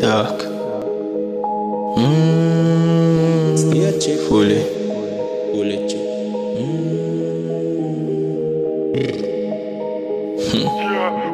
Так. Фули. Фули.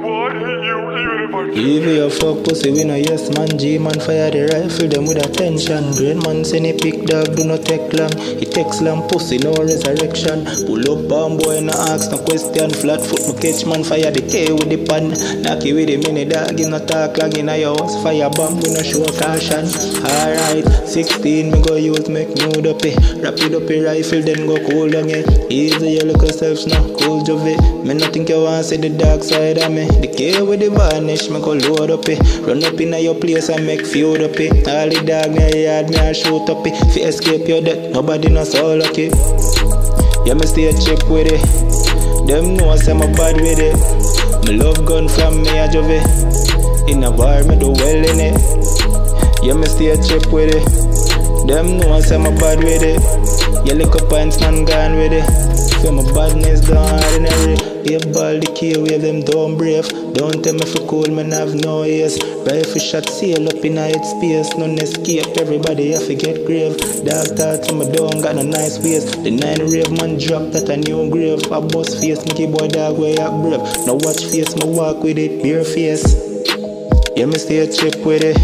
Mmm, fully. Even your fuck pussy, we no yes man. G man fire the rifle, them with attention. Green man send a pick dog, do not take long. It takes long pussy, no resurrection. Pull up bomb boy, no ask no question. Flat foot, my catch man fire the K with the pan. Knocky with the mini dog, you no talk long in your house. Fire bomb, we no show caution. Alright, 16 me go use make nude up it. Wrap it up a rifle, then go cool on it. Easy, you look yourself now, cool Jove. Me no think you want see the dark side of me. The K with the varnish, me go load up it. Run up in your place and make feud up it. All the dog me yard, me a shoot up it. Fi escape your death, nobody know so lucky. Yeah, me stay check with it. Them know say I'm bad with it. Me love gun from me a Jove. In a bar, me do well in it. Yeah, me stay check with it. Them know say I'm bad with it. Yeah, lick up pants, man, gone with it. Feel my badness gone ordinary. They ball the key, wave them down brave. Don't tell me for cool, man, have no ears. Rifle shot sail up in a space. None escape, everybody have to get grave. Dog thoughts on my don't got no nice ways. The nine rave man drop that a new grave. A boss face, Mickey boy dog way up brave. Now watch face, me walk with it, bare face. Yeah, me stay a chip with it.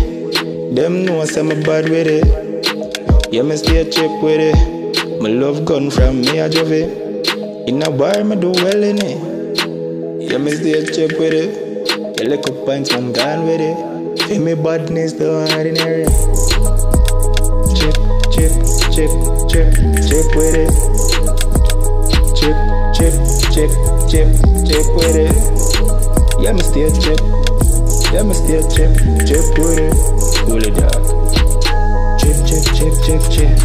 Them know say me bad with it. Yeah, me stay a chip with it. My love gun from me a Jove. In in a bar me do well in it. Yeah, me stay chip with it. Yeah, little pants, I'm gone with it. Feel me badness, the ordinary. Chip, chip, chip, chip, chip with it. Chip, chip, chip, chip, chip with it. Yeah, me stay chip. Yeah, me stay chip, chip with it. Cool it down. Chip, chip, chip, chip, chip.